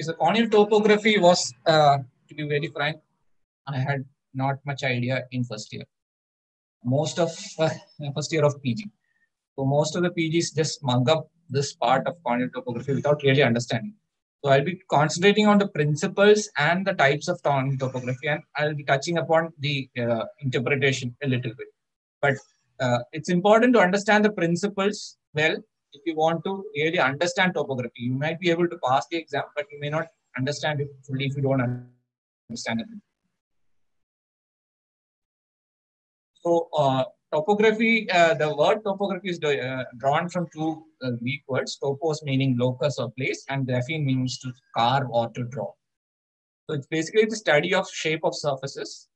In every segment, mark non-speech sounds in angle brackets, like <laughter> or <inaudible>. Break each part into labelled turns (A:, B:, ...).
A: So corneal topography was, uh, to be very frank, I had not much idea in first year. Most of uh, <laughs> first year of PG. So most of the PGs just mug up this part of corneal topography without really understanding. So I'll be concentrating on the principles and the types of corneal topography, and I'll be touching upon the uh, interpretation a little bit. But uh, it's important to understand the principles well if you want to really understand topography. You might be able to pass the exam, but you may not understand it fully if you don't understand it. So uh, topography, uh, the word topography is uh, drawn from two uh, Greek words, topos meaning locus or place and graphein means to carve or to draw. So it's basically the study of shape of surfaces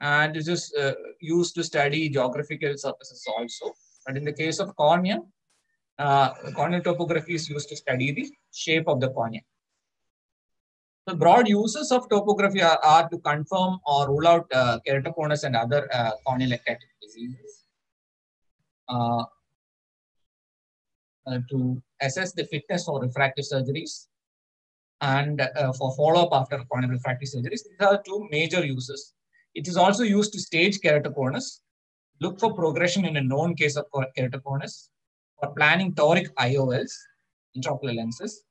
A: and it is uh, used to study geographical surfaces also. But in the case of cornea, uh, corneal topography is used to study the shape of the cornea. The broad uses of topography are, are to confirm or rule out uh, keratoconus and other uh, corneal ectatic diseases. Uh, uh, to assess the fitness for refractive surgeries and uh, for follow-up after corneal refractive surgeries. These are two major uses. It is also used to stage keratoconus, look for progression in a known case of keratoconus, for planning toric IOLs, intraocular lenses,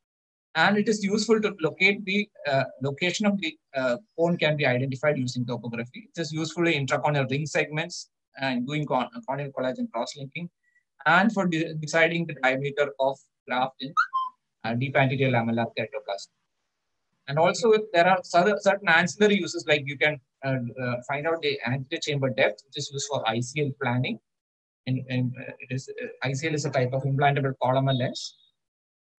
A: and it is useful to locate the uh, location of the uh, cone can be identified using topography. It is useful in intracorneal ring segments and doing con corneal collagen cross-linking, and for de deciding the diameter of graft in uh, deep anterior lamellar keratoplasty. And also there are certain ancillary uses like you can uh, uh, find out the anterior chamber depth, which is used for ICL planning. And, and uh, it is ICL is a type of implantable polymer lens.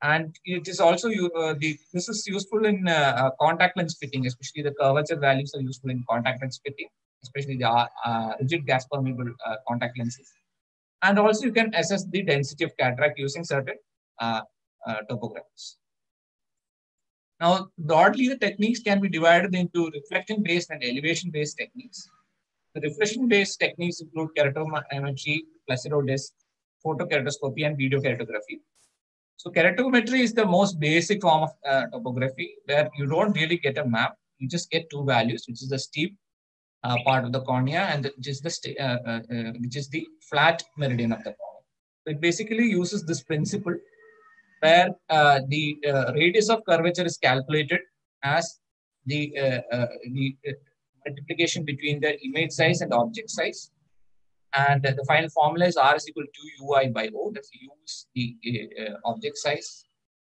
A: And it is also uh, the this is useful in uh, contact lens fitting especially the curvature values are useful in contact lens fitting especially the uh, rigid gas permeable contact lenses. And also you can assess the density of cataract using certain topographies. Now broadly the techniques can be divided into reflection based and elevation based techniques the reflection based techniques include keratometry placido disc photokeratoscopy and video keratography so keratometry is the most basic form of uh, topography where you don't really get a map. You just get two values, which is the steep uh, part of the cornea and the, which is the uh, uh, uh, which is the flat meridian of the cornea. So it basically uses this principle where uh, the radius of curvature is calculated as the the multiplication between the image size and object size and the final formula is R is equal to UI by O. That's U the uh, object size,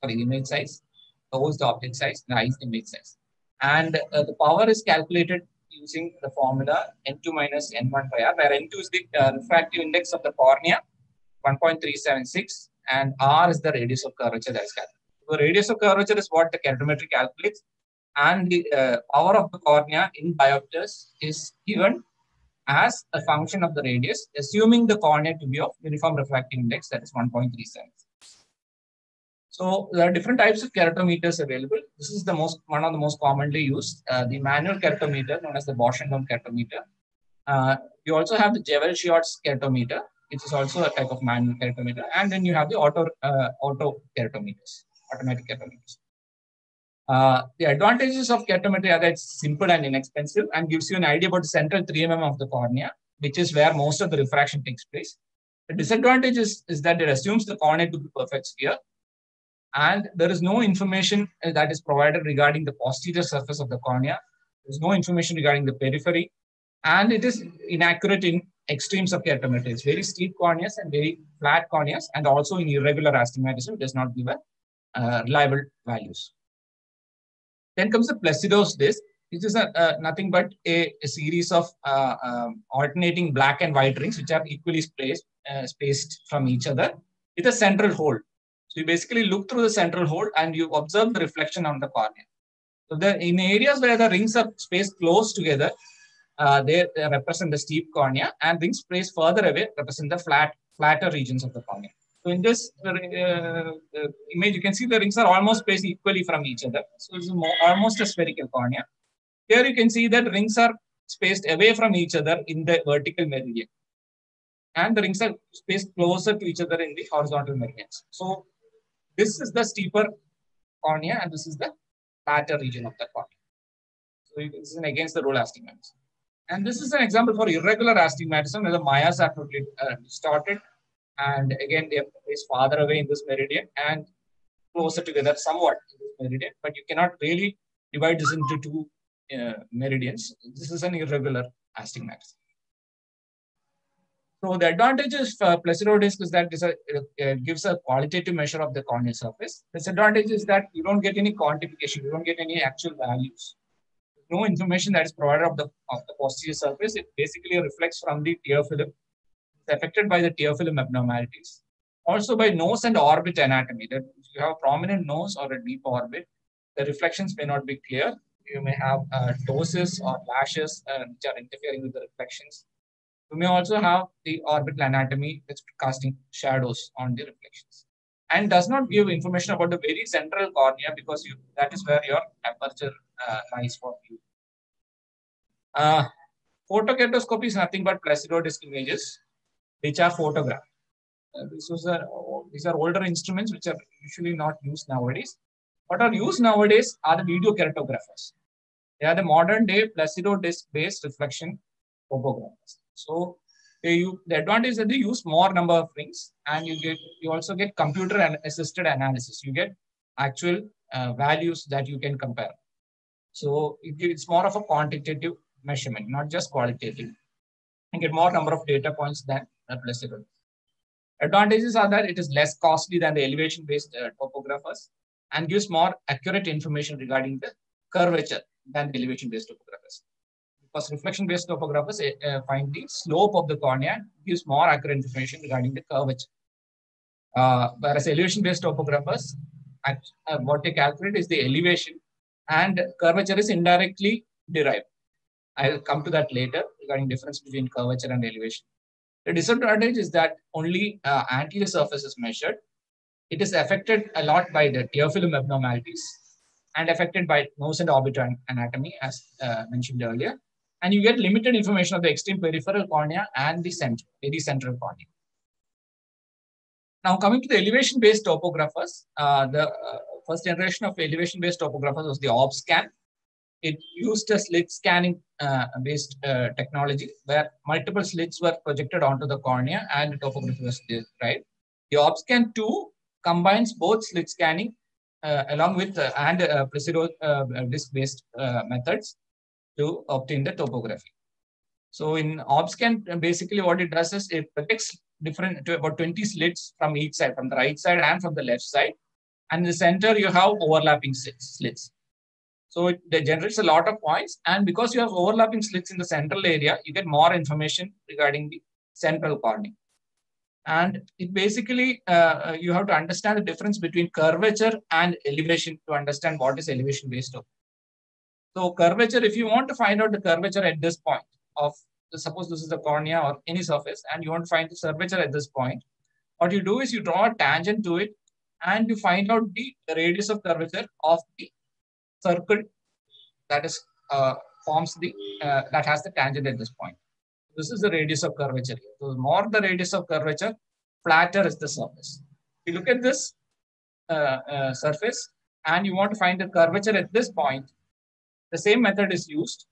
A: or the image size. O is the object size, and I is the image size. And uh, the power is calculated using the formula N2 minus N1 by R, where N2 is the uh, refractive index of the cornea, 1.376, and R is the radius of curvature that is calculated. The radius of curvature is what the keratometry calculates, and the uh, power of the cornea in diopters is given as a function of the radius, assuming the cornea to be of uniform refractive index, that is 1.37. So there are different types of keratometers available. This is the most one of the most commonly used, uh, the manual keratometer known as the Lomb keratometer. Uh, you also have the Javal-Schiotz keratometer, which is also a type of manual keratometer, and then you have the auto uh, auto keratometers, automatic keratometers. Uh, the advantages of keratometry are that it's simple and inexpensive and gives you an idea about the central 3 mm of the cornea, which is where most of the refraction takes place. The disadvantage is, is that it assumes the cornea to be perfect sphere and there is no information that is provided regarding the posterior surface of the cornea. There's no information regarding the periphery and it is inaccurate in extremes of keratometry. It's very steep corneas and very flat corneas and also in irregular astigmatism, it does not give a, uh, reliable values. Then comes the Placido's disc, which is a, uh, nothing but a, a series of uh, um, alternating black and white rings, which are equally spaced, uh, spaced from each other with a central hole. So you basically look through the central hole and you observe the reflection on the cornea. So the, in areas where the rings are spaced close together, uh, they, they, represent the steep cornea and rings spaced further away represent the flat, flatter regions of the cornea. So in this uh, uh, image, you can see the rings are almost spaced equally from each other. So it's almost a spherical cornea. Here you can see that rings are spaced away from each other in the vertical meridian. And the rings are spaced closer to each other in the horizontal meridians. So this is the steeper cornea and this is the flatter region of the cornea. So this is against the rule astigmatism. And this is an example for irregular astigmatism where the mires are totally uh, distorted. And again, they placed farther away in this meridian and closer together somewhat in this meridian, but you cannot really divide this into two uh, meridians. This is an irregular astigmatism. So the advantage of uh, Placido disc is that a, it gives a qualitative measure of the corneal surface. Disadvantage is that you don't get any quantification, you don't get any actual values. No information that is provided of the, of the posterior surface. It basically reflects from the tear film. Affected by the tear film abnormalities. Also by nose and orbit anatomy. That if you have a prominent nose or a deep orbit, the reflections may not be clear. You may have uh, ptosis or lashes uh, which are interfering with the reflections you may also have the orbital anatomy that's casting shadows on the reflections and does not give information about the very central cornea because you, that is where your aperture uh, lies for you. Uh, photokeratoscopy is nothing but Placido disc images which are photographed. Uh, this was a, these are older instruments which are usually not used nowadays. What are used nowadays are the video keratographers. They are the modern day Placido disc based reflection photographers. So they use, the advantage is that they use more number of rings and you get you also get computer and assisted analysis. You get actual uh, values that you can compare. So it, it's more of a quantitative measurement, not just qualitative. You get more number of data points than Advantages are that it is less costly than the elevation-based uh, topographers and gives more accurate information regarding the curvature than the elevation-based topographers because reflection-based topographers uh, find the slope of the cornea gives more accurate information regarding the curvature. Uh, whereas elevation-based topographers, uh, what they calculate is the elevation and curvature is indirectly derived. I'll come to that later regarding difference between curvature and elevation. The disadvantage is that only uh, anterior surface is measured. It is affected a lot by the tear film abnormalities and affected by nose and orbital anatomy as uh, mentioned earlier and you get limited information of the extreme peripheral cornea and the center, very central cornea. Now coming to the elevation-based topographers, uh, the uh, first generation of elevation-based topographers was the Orbscan. It used a slit scanning uh, based uh, technology where multiple slits were projected onto the cornea and the topography was described. The Orbscan 2 combines both slit scanning uh, along with uh, and uh, Placido disc-based methods to obtain the topography. So in Orbscan, basically what it does is it protects different about 20 slits from each side, from the right side and from the left side. And in the center, you have overlapping slits. So it, generates a lot of points. And because you have overlapping slits in the central area, you get more information regarding the central cornea. And it basically, uh, you have to understand the difference between curvature and elevation to understand what is elevation based on. So curvature, if you want to find out the curvature at this point of, suppose this is the cornea or any surface, and you want to find the curvature at this point, what you do is you draw a tangent to it and you find out the radius of curvature of the circle that is uh, forms the, uh, that has the tangent at this point. This is the radius of curvature. So the more the radius of curvature, flatter is the surface. If you look at this uh, uh surface and you want to find the curvature at this point, the same method is used,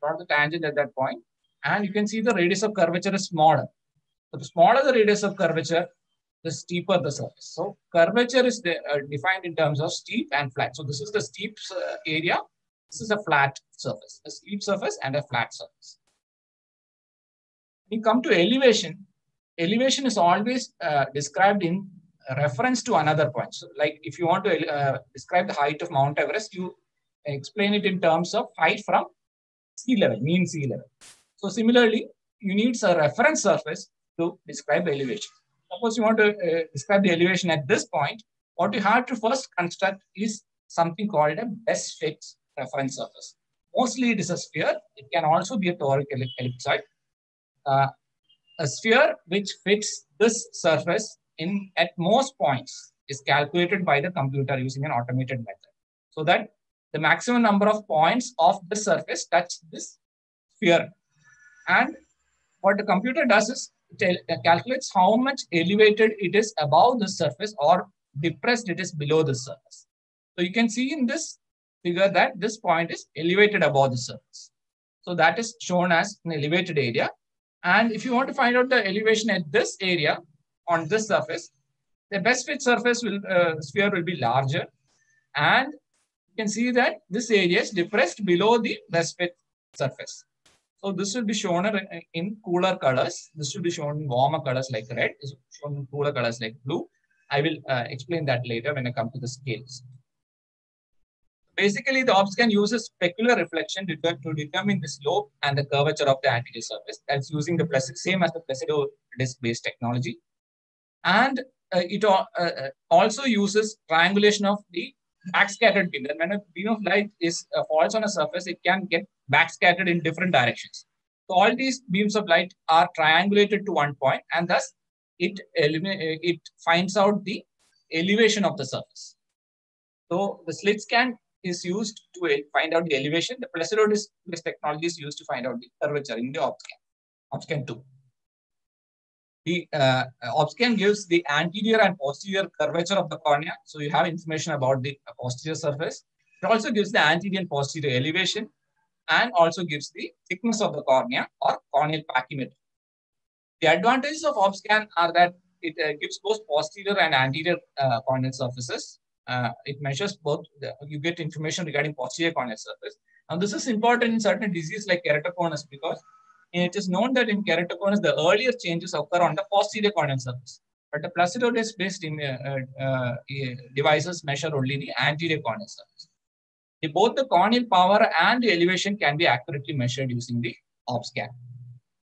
A: draw the tangent at that point, and you can see the radius of curvature is smaller. So the smaller the radius of curvature, the steeper the surface. So curvature is de uh, defined in terms of steep and flat. So this is the steep uh, area. This is a flat surface, a steep surface and a flat surface. When you come to elevation, elevation is always uh, described in reference to another point. So like if you want to uh, describe the height of Mount Everest, you explain it in terms of height from sea level, mean sea level. So similarly, you need a reference surface to describe elevation. Suppose you want to uh, describe the elevation at this point, what you have to first construct is something called a best fit reference surface. Mostly it is a sphere. It can also be a toric ellipsoid. Uh, a sphere which fits this surface in at most points is calculated by the computer using an automated method. So that the maximum number of points of the surface touch this sphere. And what the computer does is it uh, calculates how much elevated it is above the surface or depressed it is below the surface. So you can see in this figure that this point is elevated above the surface. So that is shown as an elevated area. And if you want to find out the elevation at this area on this surface, the best fit surface will uh, sphere will be larger. And you can see that this area is depressed below the best fit surface. So this will be shown in cooler colors. This will be shown in warmer colors like red, is shown in cooler colors like blue. I will uh, explain that later when I come to the scales. Basically, the Orbscan uses specular reflection to, determine the slope and the curvature of the anterior surface. That's using the same as the Placido disc-based technology. And uh, it uh, uh, also uses triangulation of the backscattered beam. That when a beam of light is uh, falls on a surface, it can get backscattered in different directions. So all these beams of light are triangulated to one point, and thus it it finds out the elevation of the surface. So the slit scan is used to find out the elevation. The disc technology is used to find out the curvature in the Orbscan, Orbscan 2. The uh, Orbscan gives the anterior and posterior curvature of the cornea. So you have information about the posterior surface. It also gives the anterior and posterior elevation and also gives the thickness of the cornea or corneal pachymetry. The advantages of Orbscan are that it uh, gives both posterior and anterior uh, corneal surfaces. Uh, it measures both, the, you get information regarding posterior corneal surface. Now, this is important in certain diseases like keratoconus because it is known that in keratoconus, the earlier changes occur on the posterior corneal surface. But the Placido disc-based uh, uh, devices measure only the anterior corneal surface. The, both the corneal power and the elevation can be accurately measured using the Orbscan.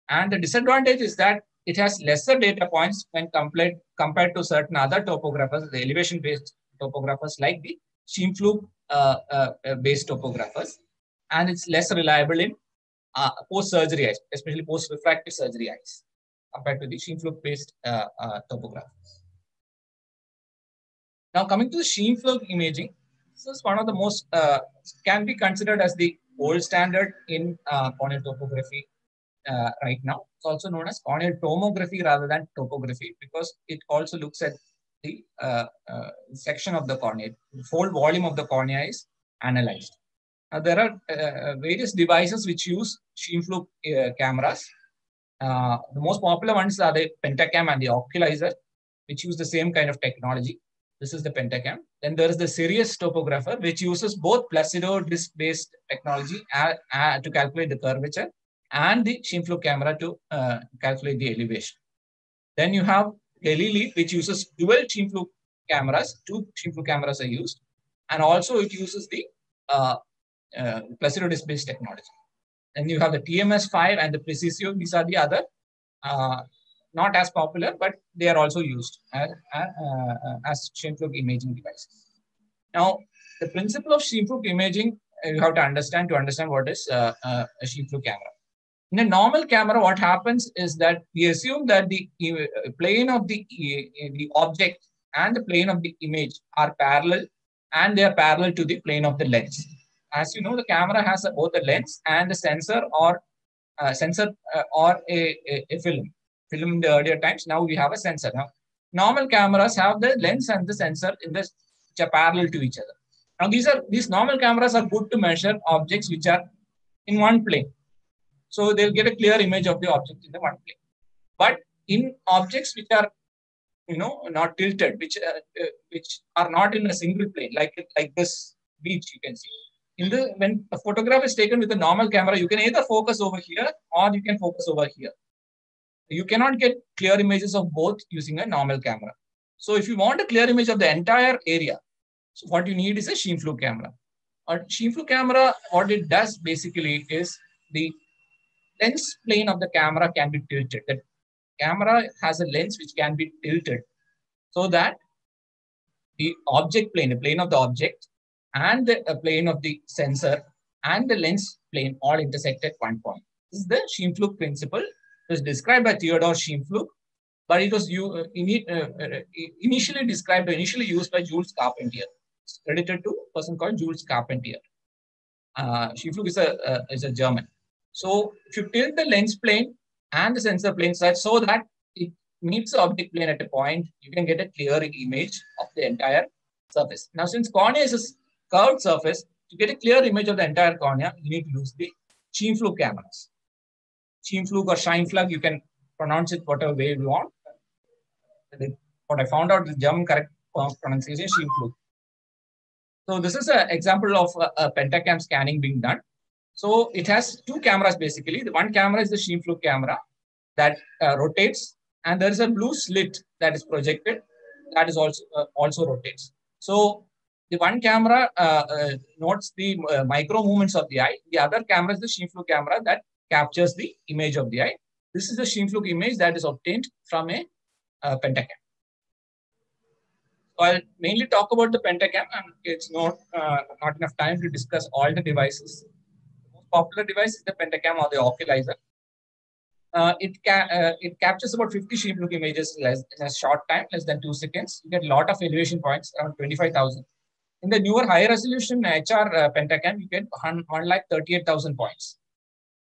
A: And the disadvantage is that it has lesser data points when compared, compared to certain other topographers, the elevation-based topographers like the Scheimpflug uh, uh, based topographers. And it's less reliable in uh, post-surgery eyes, especially post-refractive surgery eyes, compared to the Scheimpflug-based uh, uh, topographers. Now, coming to the Scheimpflug imaging, this is one of the most, uh, can be considered as the gold standard in uh, corneal topography uh, right now. It's also known as corneal tomography rather than topography because it also looks at the section of the cornea. The whole volume of the cornea is analyzed. Now, there are uh, various devices which use Scheimpflug uh, cameras. Uh, the most popular ones are the Pentacam and the Oculyzer, which use the same kind of technology. This is the Pentacam. Then there is the Sirius topographer, which uses both Placido disc-based technology to calculate the curvature and the Scheimpflug camera to uh, calculate the elevation. Then you have Galilei, which uses dual Scheimpflug cameras. Two Scheimpflug cameras are used. And also it uses the uh, uh, Placido disc-based technology. And you have the TMS5 and the Precisio. These are the other, uh, not as popular, but they are also used as, uh, as imaging devices. Now, the principle of Scheimpflug imaging, you have to understand to understand what is uh, uh, a Scheimpflug camera. In a normal camera, what happens is that we assume that the uh, plane of the, the object and the plane of the image are parallel and they are parallel to the plane of the lens as you know, the camera has both a lens and a sensor or uh, sensor uh, or a, a, a, film. Film in the earlier times, now we have a sensor. Now, normal cameras have the lens and the sensor in this, which are parallel to each other. Now, these are these normal cameras are good to measure objects which are in one plane. So they'll get a clear image of the object in the one plane. But in objects which are, you know, not tilted, which uh, uh which are not in a single plane, like like this beach you can see in the when a photograph is taken with a normal camera, you can either focus over here or you can focus over here. You cannot get clear images of both using a normal camera. So if you want a clear image of the entire area, so what you need is a Scheimpflug camera. A Scheimpflug camera, what it does basically is the lens plane of the camera can be tilted. The camera has a lens which can be tilted so that the object plane, the plane of the object and the uh, plane of the sensor and the lens plane all intersect at one point. This is the Scheimpflug principle. Was described by Theodor Scheimpflug, but it was you, uh, uh, uh, initially described, initially used by Jules Carpentier. It's credited to a person called Jules Carpentier. Uh, Scheimpflug is a, uh, is a German. So if you tilt the lens plane and the sensor plane such so that it meets the object plane at a point, you can get a clear image of the entire surface. Now, since cornea is a curved surface, to get a clear image of the entire cornea, you need to use the Scheimpflug cameras. Scheimpflug or Scheinflug, you can pronounce it whatever way you want. What I found out is German correct pronunciation, is Scheimpflug. So this is an example of a, a pentacam scanning being done. So it has two cameras basically. The one camera is the Scheimpflug camera that uh, rotates, and there is a blue slit that is projected that is also uh, also rotates. So the one camera uh, uh, notes the uh, micro movements of the eye. The other camera is the Scheimpflug camera that captures the image of the eye. This is the Scheimpflug image that is obtained from a uh, pentacam. I'll mainly talk about the pentacam, and it's not uh, not enough time to discuss all the devices. The most popular device is the pentacam or the Oculyzer. Uh, it ca uh, it captures about 50 Scheimpflug images less, in a short time, less than two seconds. You get a lot of elevation points, around 25,000. In the newer high resolution HR uh, pentacam, you get 1, 1 lakh 38,000 points.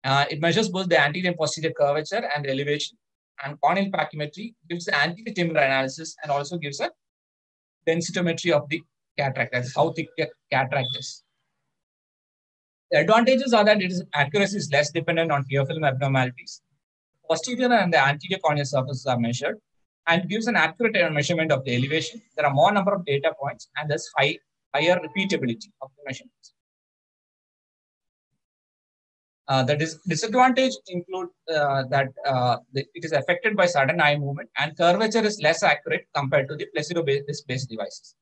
A: Uh, it measures both the anterior and posterior curvature and elevation. And corneal pachymetry gives the anterior chamber analysis and also gives a densitometry of the cataract, that's how thick the cataract is. The advantages are that its accuracy is less dependent on tear film abnormalities. Posterior and the anterior corneal surfaces are measured and gives an accurate measurement of the elevation. There are more number of data points and thus high, higher repeatability of the measurements. Uh, the dis disadvantage include uh, that uh, the, it is affected by sudden eye movement and curvature is less accurate compared to the Placido-based devices.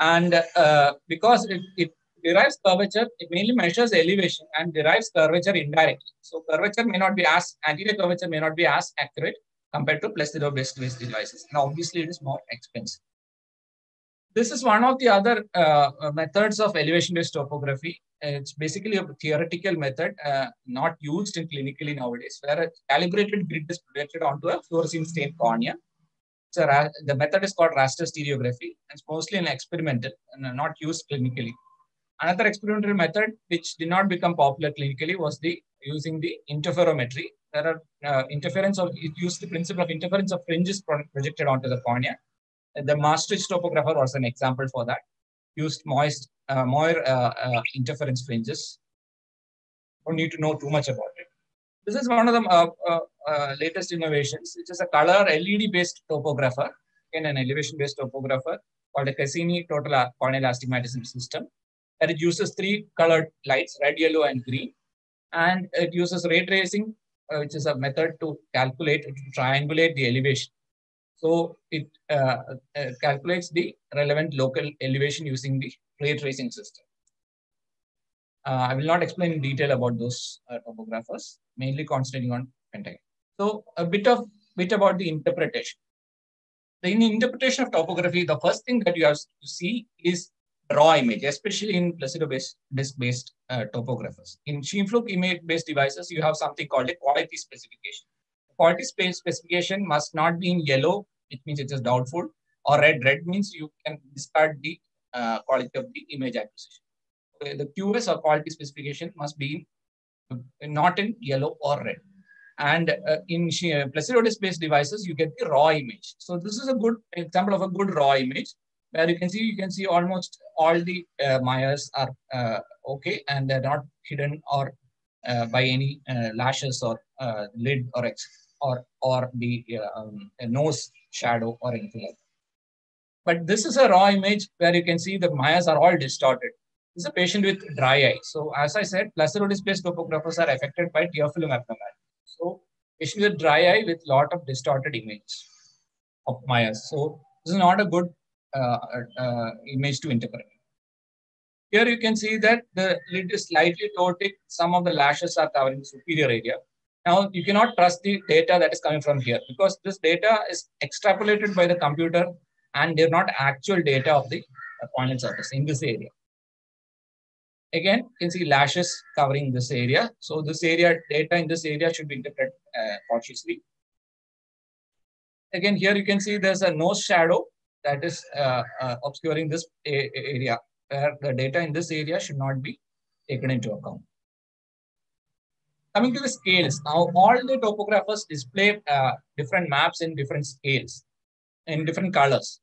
A: And uh, because it, it derives curvature, it mainly measures elevation and derives curvature indirectly. So curvature may not be as, anterior curvature may not be as accurate compared to Placido-based based devices. And obviously it is more expensive. This is one of the other uh, methods of elevation-based topography. It's basically a theoretical method, uh, not used in clinically nowadays, where a calibrated grid is projected onto a fluorescein stained cornea. So the method is called raster stereography. It's mostly an experimental and not used clinically. Another experimental method which did not become popular clinically was the using the interferometry. There are uh, interference of it used the principle of interference of fringes projected onto the cornea. The Maastricht topographer was an example for that. Used moist uh, Moiré uh, uh, interference fringes. Don't need to know too much about it. This is one of the uh, uh, uh, latest innovations. It is a color LED-based topographer, again an elevation-based topographer called a Cassini total corneal astigmatism system. And it uses three colored lights, red, yellow, and green. And it uses ray tracing, which is a method to calculate, to triangulate the elevation. So it uh, uh, calculates the relevant local elevation using the ray tracing system. Uh, I will not explain in detail about those topographers, mainly concentrating on pentacam. So a bit of bit about the interpretation. In the interpretation of topography, the first thing that you have to see is raw image, especially in Placido-based disk-based uh, topographers. In Scheimpflug image-based devices, you have something called a quality specification. Quality space specification must not be in yellow, which means it is doubtful, or red. Red means you can discard the uh, quality of the image acquisition. Okay, the QS or quality specification must be in, not in yellow or red. And uh, in uh, Placido-based devices, you get the raw image. So this is a good example of a good raw image where you can see you can see almost all the uh, mires are uh, okay and they're not hidden or uh, by any uh, lashes or uh, lid or X or or the um, nose shadow or anything like that. But this is a raw image where you can see the mires are all distorted. This is a patient with dry eye. So as I said, Placido-based topographers are affected by tear film abnormality. So patient with dry eye with lot of distorted image of mires. So this is not a good uh, uh, image to interpret. Here you can see that the lid is slightly ptotic. Some of the lashes are covering superior area. Now you cannot trust the data that is coming from here because this data is extrapolated by the computer and they're not actual data of the corneal surface in this area. Again, you can see lashes covering this area. So this area, data in this area should be interpreted uh, cautiously. Again, here you can see there's a nose shadow that is uh, uh, obscuring this area where the data in this area should not be taken into account. Coming to the scales, now all the topographers display uh, different maps in different scales, in different colors.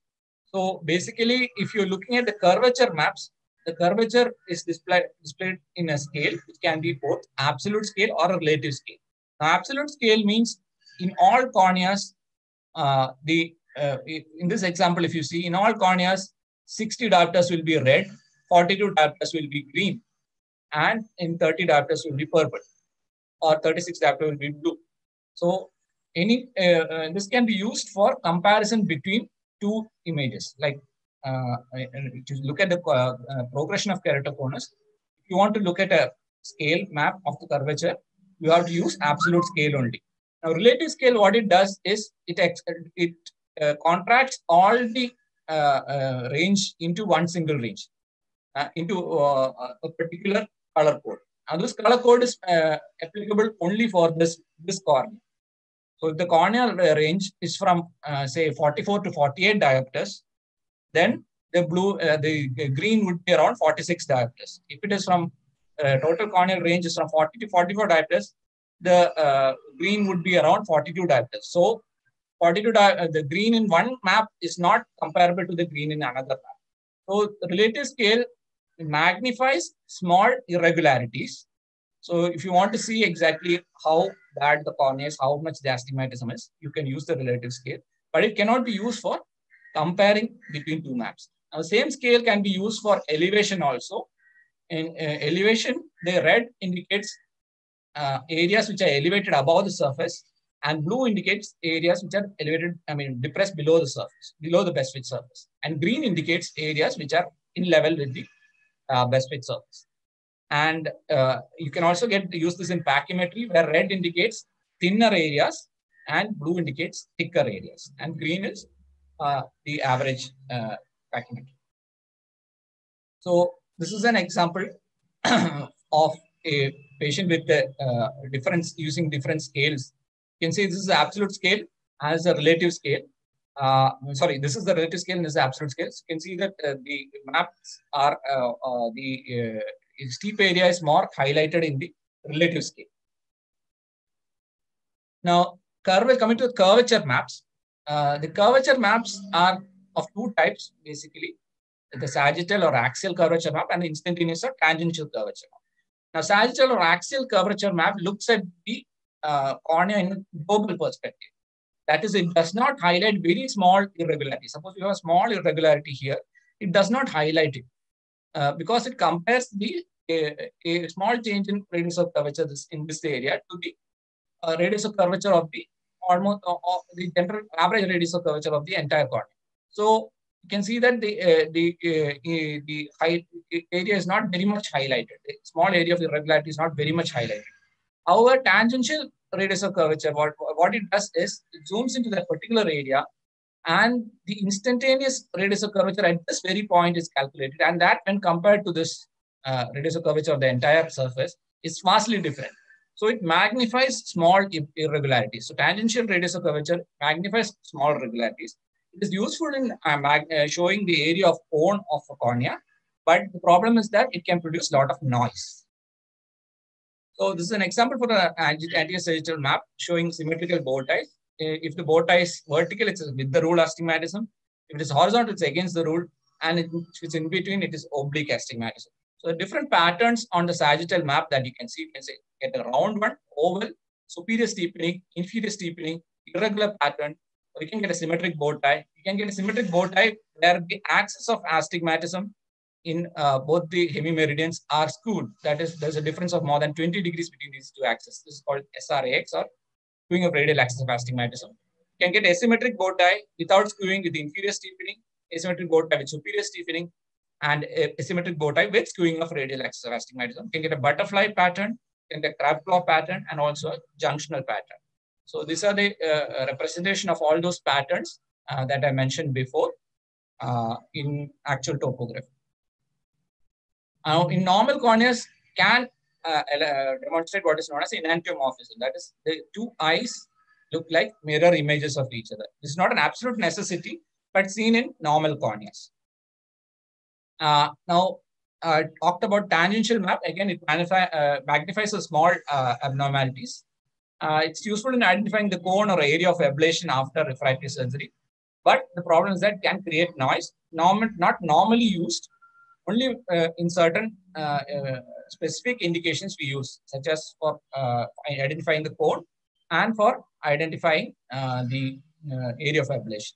A: So basically, if you're looking at the curvature maps, the curvature is displayed, displayed in a scale, which can be both absolute scale or a relative scale. Now, absolute scale means in all corneas, uh, the uh, in this example, if you see, in all corneas, 60 diopters will be red, 42 diopters will be green, and in 30 diopters will be purple, or 36 diopters will be blue. So any uh, uh, this can be used for comparison between two images. Like uh, to look at the uh, uh, progression of character keratoconus, if you want to look at a scale map of the curvature, you have to use absolute scale only. Now, relative scale, what it does is it it uh, contracts all the range into one single range, into a particular color code. Now, this color code is applicable only for this this cornea. So if the corneal range is from, uh, say, 44 to 48 diopters, then the blue, uh, the green would be around 46 diopters. If it is from uh, total corneal range is from 40 to 44 diopters, the uh, green would be around 42 diopters. So 42 di uh, the green in one map is not comparable to the green in another map. So relative scale magnifies small irregularities. So if you want to see exactly how bad the cornea is, how much the astigmatism is, you can use the relative scale, but it cannot be used for comparing between two maps. Now, the same scale can be used for elevation also. In uh, elevation, the red indicates uh, areas which are elevated above the surface, and blue indicates areas which are elevated, I mean, depressed below the surface, below the best fit surface. And green indicates areas which are in level with the uh, best fit surface. And uh, you can also get to use this in pachymetry where red indicates thinner areas and blue indicates thicker areas. And green is uh, the average uh, pachymetry. So this is an example <clears throat> of a patient with a uh, difference using different scales. You can see this is absolute scale as a relative scale. Uh, sorry, this is the relative scale and this is the absolute scale. So you can see that uh, the maps are uh, uh, the steep area is more highlighted in the relative scale. Now, curve, coming to curvature maps, uh, the curvature maps are of two types, basically. The sagittal or axial curvature map and instantaneous or tangential curvature map. Now, sagittal or axial curvature map looks at the uh, cornea in global perspective. That is, it does not highlight very small irregularity. Suppose you have a small irregularity here, it does not highlight it. Uh, because it compares the a, a, small change in radius of curvature this, in this area to the uh, radius of curvature of the almost uh, uh, the general average radius of curvature of the entire cornea. So you can see that the uh, the the high area is not very much highlighted. The small area of irregularity is not very much highlighted. However, tangential radius of curvature, what, what it does is it zooms into that particular area and the instantaneous radius of curvature at this very point is calculated. And that when compared to this uh, radius of curvature of the entire surface is vastly different. So it magnifies small irregularities. So tangential radius of curvature magnifies small irregularities. It is useful in uh, uh, showing the area of cone of a cornea, but the problem is that it can produce a lot of noise. So this is an example for the hmm. anti-sagittal map showing symmetrical bow ties eh, if the bow tie is vertical, it's with the rule astigmatism. If it is horizontal, it's against the rule. And if it's in between, it is oblique astigmatism. So different patterns on the sagittal map that you can see, you can say, get a round one, oval, superior steepening, inferior steepening, irregular pattern, or you can get a symmetric bow tie. You can get a symmetric bow tie where the axis of astigmatism in uh, both the hemimeridians are skewed. That is, there's a difference of more than 20 degrees between these two axes. This is called SRAX or skewing of radial axis of astigmatism. You can get asymmetric bow tie without skewing with the inferior steepening, asymmetric bow tie with superior steepening, and asymmetric bow tie with skewing of radial axis of astigmatism. You can get a butterfly pattern, you can get crab claw pattern, and also a junctional pattern. So these are the uh, representation of all those patterns uh, that I mentioned before uh, in actual topography. Now, in normal corneas, can uh, uh, demonstrate what is known as enantiomorphism. That is, the two eyes look like mirror images of each other. Is not an absolute necessity, but seen in normal corneas. Uh, now, uh, talked about tangential map. Again, it uh, magnifies the small uh, abnormalities. It's useful in identifying the cone or area of ablation after refractive surgery. But the problem is that can create noise, normal, not normally used Only uh, in certain uh, uh, specific indications we use, such as for uh, identifying the code and for identifying uh, the uh, area of ablation.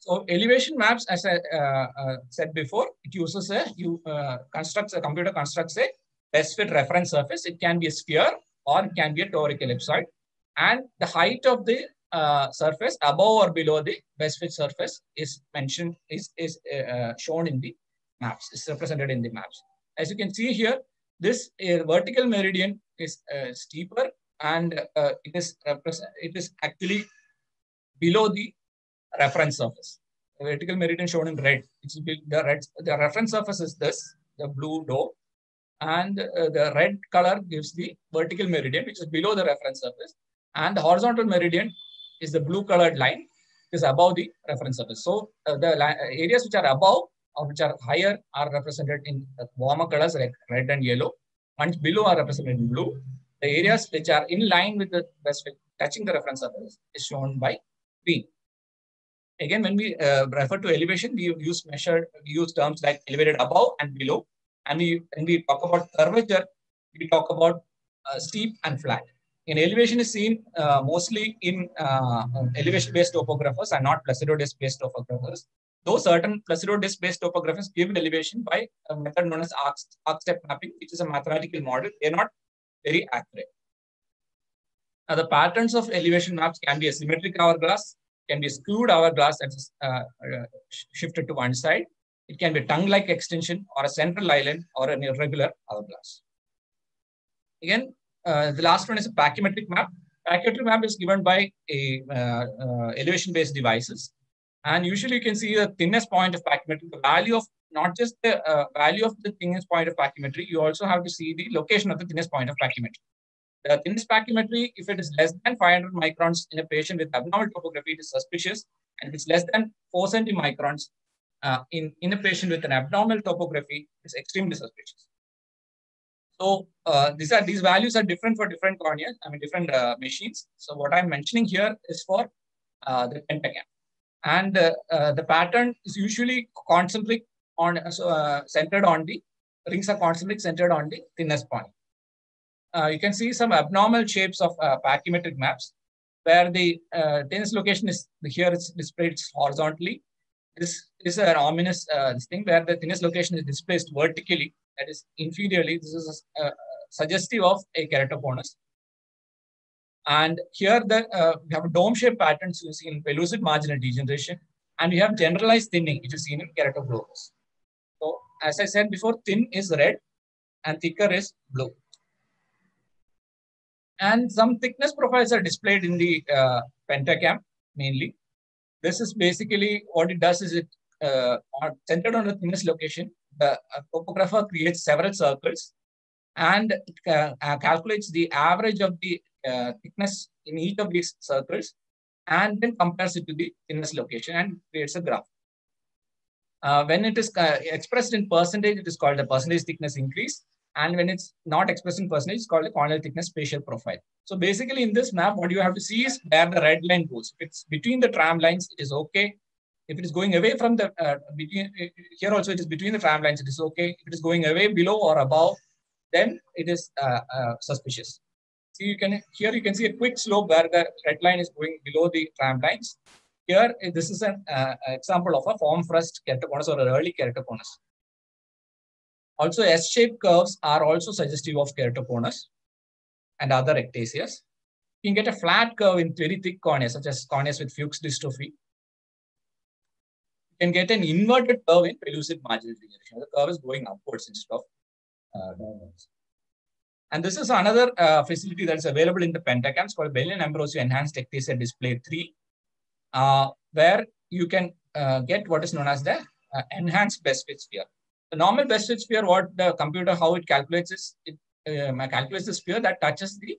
A: So elevation maps, as I said before, it uses a, you constructs a computer constructs a best fit reference surface. It can be a sphere or it can be a toric ellipsoid. And the height of the uh, surface above or below the best fit surface is mentioned, is, is uh, shown in the maps, is represented in the maps. As you can see here, this uh, vertical meridian is uh, steeper and uh, it is it is actually below the reference surface. The vertical meridian shown in red. It's the red. The reference surface is this, the blue dot, and uh, the red color gives the vertical meridian, which is below the reference surface, and the horizontal meridian is the blue colored line, is above the reference surface. So uh, the areas which are above or which are higher are represented in warmer colors like red and yellow. Ones below are represented in blue. The areas which are in line with the best touching the reference surface is shown by green. Again, when we uh, refer to elevation, we use measured, we use terms like elevated above and below. And we, when we talk about curvature, we talk about uh, steep and flat. In elevation is seen uh, mostly in uh, elevation-based topographers and not Placido disk-based topographers. Though certain Placido disk-based topographers give elevation by a method known as arc, arc step mapping, which is a mathematical model. They're not very accurate. Now, the patterns of elevation maps can be a symmetric hourglass, can be skewed hourglass that's uh, shifted to one side. It can be tongue-like extension or a central island or an irregular hourglass. Again, uh, the last one is a pachymetric map. Pachymetric map is given by a uh, uh, elevation-based devices. And usually you can see the thinnest point of pachymetry, the value of not just the uh, value of the thinnest point of pachymetry, you also have to see the location of the thinnest point of pachymetry. The thinnest pachymetry, if it is less than 500 microns in a patient with abnormal topography, it is suspicious. And if it's less than 4 centimicrons uh, in, in a patient with an abnormal topography, it's extremely suspicious. So uh, these are these values are different for different corneas, I mean different uh, machines. So what I'm mentioning here is for uh, the pentacam. And uh, uh, the pattern is usually concentric on uh, centered on the rings are concentric centered on the thinnest point. you can see some abnormal shapes of pachymetric maps where the thinnest location is here it's displayed horizontally. This is an ominous thing where the thinnest location is displaced vertically that is inferiorly. This is a suggestive of a keratoconus. And here the, uh, we have dome-shaped patterns you see in pellucid marginal degeneration, and we have generalized thinning, which is seen in keratoglobus. So as I said before, thin is red and thicker is blue. And some thickness profiles are displayed in the uh, pentacam mainly. This is basically what it does is it uh, centered on the thinnest location the topographer creates several circles and uh, uh, calculates the average of the uh, thickness in each of these circles and then compares it to the thinnest location and creates a graph. Uh, when it is uh, expressed in percentage, it is called the percentage thickness increase. And when it's not expressed in percentage, it's called the corneal thickness spatial profile. So basically in this map, what you have to see is where the red line goes. If it's between the tram lines, it is okay. If it is going away from the, uh, between, here also it is between the tram lines, it is okay. If it is going away below or above, then it is uh, uh, suspicious. See, you can, here you can see a quick slope where the red line is going below the tram lines. Here, this is an uh, example of a forme fruste keratoconus or an early keratoconus. Also, S-shaped curves are also suggestive of keratoconus and other ectasias. You can get a flat curve in very thick corneas, such as corneas with Fuchs dystrophy, can get an inverted curve in pellucid marginal degeneration. The curve is going upwards instead of uh, downwards. And this is another uh, facility that's available in the Pentacam. It's called Belin Ambrosio Enhanced Ectasia Display 3, uh, where you can uh, get what is known as the uh, enhanced best fit sphere. The normal best fit sphere, what the computer, how it calculates is, it um, calculates the sphere that touches the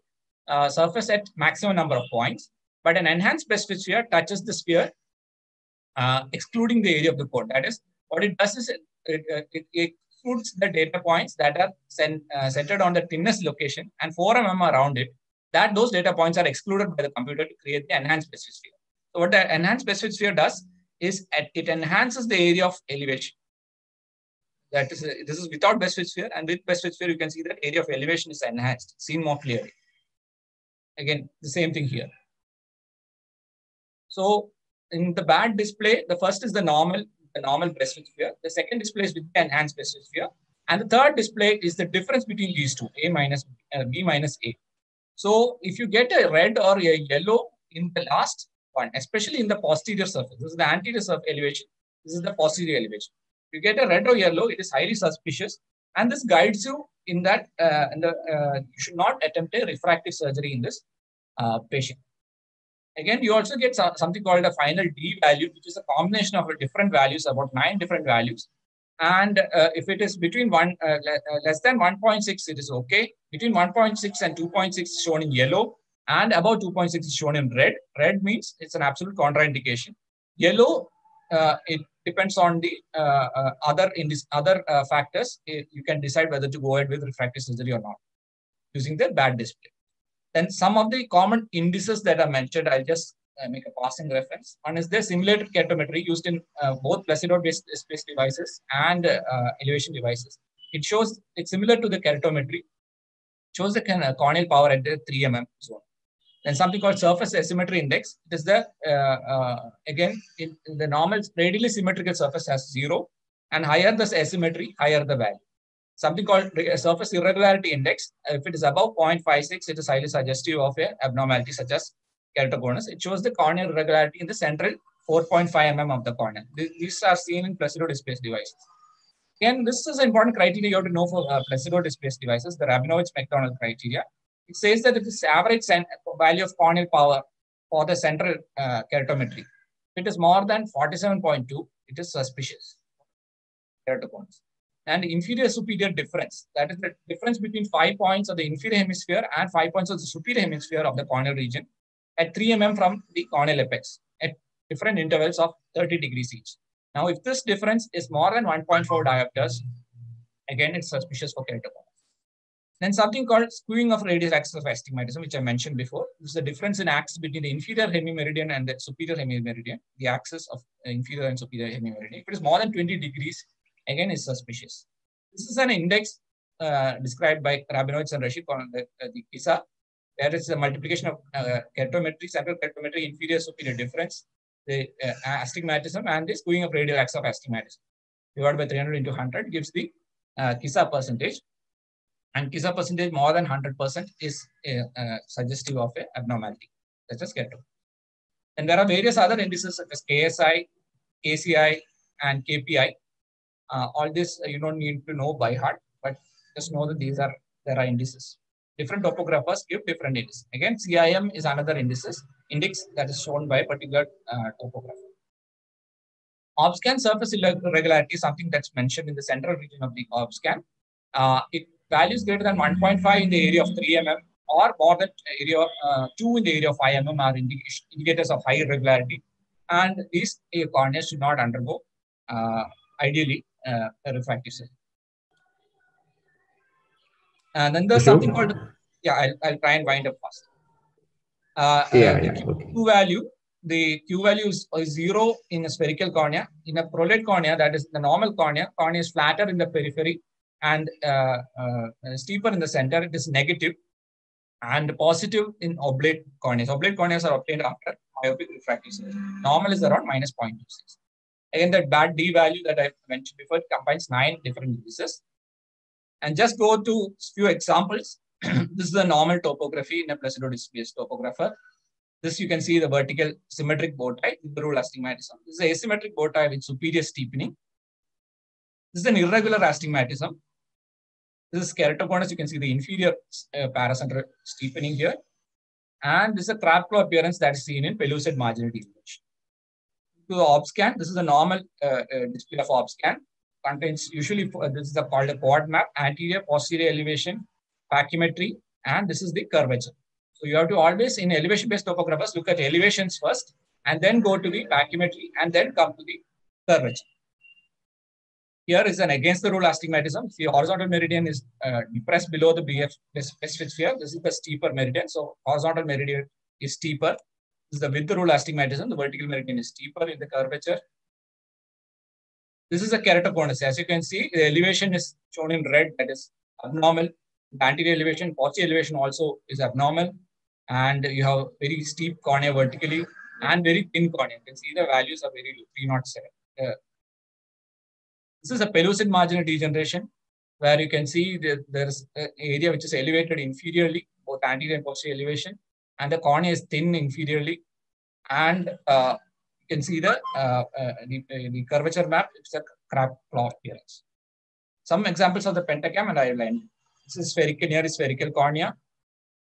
A: surface at maximum number of points. But an enhanced best fit sphere touches the sphere uh, excluding the area of the code. That is, what it does is it, uh, excludes the data points that are cent, uh, centered on the thinnest location and 4 mm around it, that those data points are excluded by the computer to create the enhanced best sphere. So what the enhanced best sphere does is it enhances the area of elevation. that is, this is without best fit sphere. And with best fit sphere, you can see that area of elevation is enhanced, seen more clearly. Again, the same thing here. So in the BAD display, the first is the normal, the normal best sphere. The second display is with the enhanced fit sphere. And the third display is the difference between these two, A minus uh, B minus A. So if you get a red or a yellow in the last one, especially in the posterior surface, this is the anterior surface elevation, this is the posterior elevation. If you get a red or yellow, it is highly suspicious. And this guides you in that uh, in the, uh, you should not attempt a refractive surgery in this uh, patient. Again, you also get something called a final D value, which is a combination of different values, about nine different values. And uh, if it is between one uh, uh less than 1.6, it is okay. Between 1.6 and 2.6 is shown in yellow, and above 2.6 is shown in red. Red means it's an absolute contraindication. Yellow, uh, it depends on the uh, uh, other in this other factors. you can decide whether to go ahead with refractive surgery or not using the BAD display. Then some of the common indices that are mentioned, I'll just uh, make a passing reference. One is the simulated keratometry used in uh, both Placido-based space devices and uh, elevation devices. It shows it's similar to the keratometry. Shows the uh, corneal power at the 3 mm zone. Then something called surface asymmetry index. It is the uh, uh, again in, in, the normal radially symmetrical surface has zero, and higher the asymmetry, higher the value. Something called surface irregularity index. If it is above 0.56, it is highly suggestive of a abnormality such as keratoconus. It shows the corneal irregularity in the central 4.5 mm of the cornea. These are seen in Placido disc-based devices. Again, this is an important criteria you have to know for uh, Placido disc-based devices, the Rabinowitz-McDonnell criteria. It says that if the average value of corneal power for the central uh, keratometry, if it is more than 47.2, it is suspicious keratoconus. And inferior superior difference, that is the difference between five points of the inferior hemisphere and five points of the superior hemisphere of the corneal region at 3 mm from the corneal apex at different intervals of 30 degrees each. Now, if this difference is more than 1.4 diopters, again, it's suspicious for keratoconus. Then something called skewing of radial axis of astigmatism, which I mentioned before. This is the difference in axis between the inferior hemimeridian and the superior hemimeridian, the axis of inferior and superior hemimeridian. If it is more than 20 degrees, again, is suspicious. This is an index uh, described by Rabinowitz and Rasheed on the, uh, the KISA. There is a multiplication of uh, keratometry, central keratometry, inferior superior difference, the uh, astigmatism, and the skewing of radial axis of astigmatism. Divided by 300 into 100 gives the uh, KISA percentage and KISA percentage more than 100% is a suggestive of a abnormality. Let's just. And there are various other indices such as KSI, KCI, and KPI. Uh, all this uh, you don't need to know by heart, but just know that these are there are indices. Different topographers give different indices. Again, CIM is another indices index that is shown by a particular uh, topographer. Orbscan surface irregularity is something that's mentioned in the central region of the Orbscan. Uh, it values greater than 1.5 in the area of 3 mm or more than area uh, 2 in the area of 5 mm are indicators of high irregularity. And these uh, corneas should not undergo, uh, ideally, uh, refractive surgery. And then there's something called, yeah, I'll, I'll try and wind up fast. Uh, yeah, uh, yeah, Q, okay. Q value, the Q value is, is zero in a spherical cornea. In a prolate cornea, that is the normal cornea, cornea is flatter in the periphery and uh, uh, steeper in the center, it is negative and positive in oblate corneas. Oblate corneas are obtained after myopic refractive surgery. Normal is around minus 0.26. Again, that BAD D value that I mentioned before combines nine different indices. And just go to few examples. <clears throat> this is a normal topography in a Placido disc-based topographer. This you can see the vertical symmetric bow tie the rule astigmatism. This is asymmetric bow tie with superior steepening. This is an irregular astigmatism. This is keratoconus. You can see the inferior uh, paracentral steepening here. And this is a crab claw appearance that is seen in pellucid marginal degeneration. To the Orbscan, this is a normal uh, uh, display of Orbscan. Contains usually, this is a, called a quad map, anterior, posterior elevation, pachymetry, and this is the curvature. So you have to always, in elevation-based topographers, look at elevations first, and then go to the pachymetry, and then come to the curvature. Here is an against the rule astigmatism. The horizontal meridian is uh, depressed below the BF specific sphere. This is the steeper meridian. So horizontal meridian is steeper. This is the with rule astigmatism. The vertical meridian is steeper in the curvature. This is a keratoconus. As you can see, the elevation is shown in red, that is abnormal. The anterior elevation, posterior elevation also is abnormal. And you have very steep cornea vertically and very thin cornea. You can see the values are very low, 307. Uh, this is a pellucid marginal degeneration where you can see there's an area which is elevated inferiorly, both anterior and posterior elevation, and the cornea is thin inferiorly. And uh, you can see the, uh, uh, the, uh, the, curvature map, it's a crab claw appearance. Some examples of the pentacam, and I will end. This is spherical, near spherical cornea.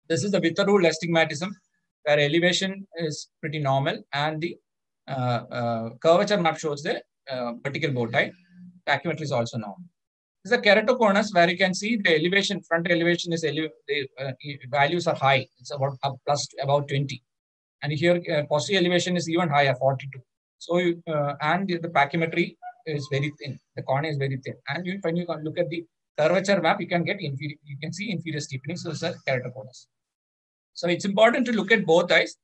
A: This is the with the rule astigmatism, where elevation is pretty normal, and the uh, curvature map shows the vertical bow tie. Pachymetry is also normal. Is a keratoconus where you can see the elevation, front elevation is ele the uh, values are high. It's about uh, plus about 20. And here uh, posterior elevation is even higher, 42. So, you, uh, and the, the pachymetry is very thin. The cornea is very thin. And you, when you look at the curvature map, you can get inferior, you can see inferior steepening. So, it's a keratoconus. So, it's important to look at both eyes.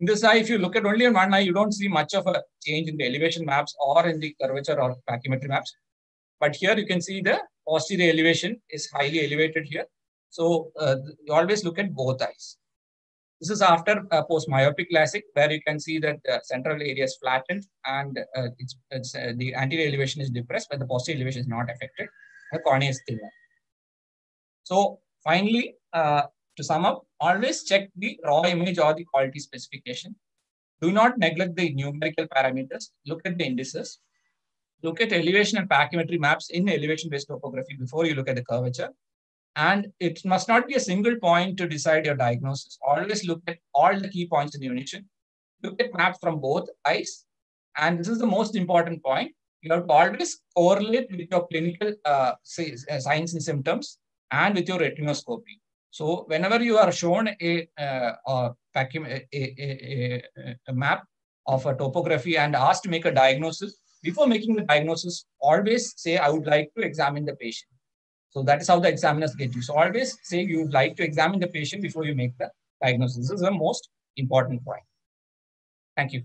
A: In this eye, if you look at only one eye, you don't see much of a change in the elevation maps or in the curvature or pachymetry maps. But here you can see the posterior elevation is highly elevated here. So uh, you always look at both eyes. This is after uh, post-myopic LASIK, where you can see that the central area is flattened and uh, it's, it's uh, the anterior elevation is depressed, but the posterior elevation is not affected. The cornea is thinner. So finally, uh, to sum up, always check the raw image or the quality specification. Do not neglect the numerical parameters. Look at the indices look at elevation and pachymetry maps in elevation-based topography before you look at the curvature. And it must not be a single point to decide your diagnosis. Always look at all the key points in the unition. Look at maps from both eyes. And this is the most important point. You have to always correlate with your clinical uh, uh signs and symptoms and with your retinoscopy. So whenever you are shown a, uh, a, a, a, a map of a topography and asked to make a diagnosis, before making the diagnosis, always say, I would like to examine the patient. So that is how the examiners get you. So always say you would like to examine the patient before you make the diagnosis. This is the most important point. Thank you.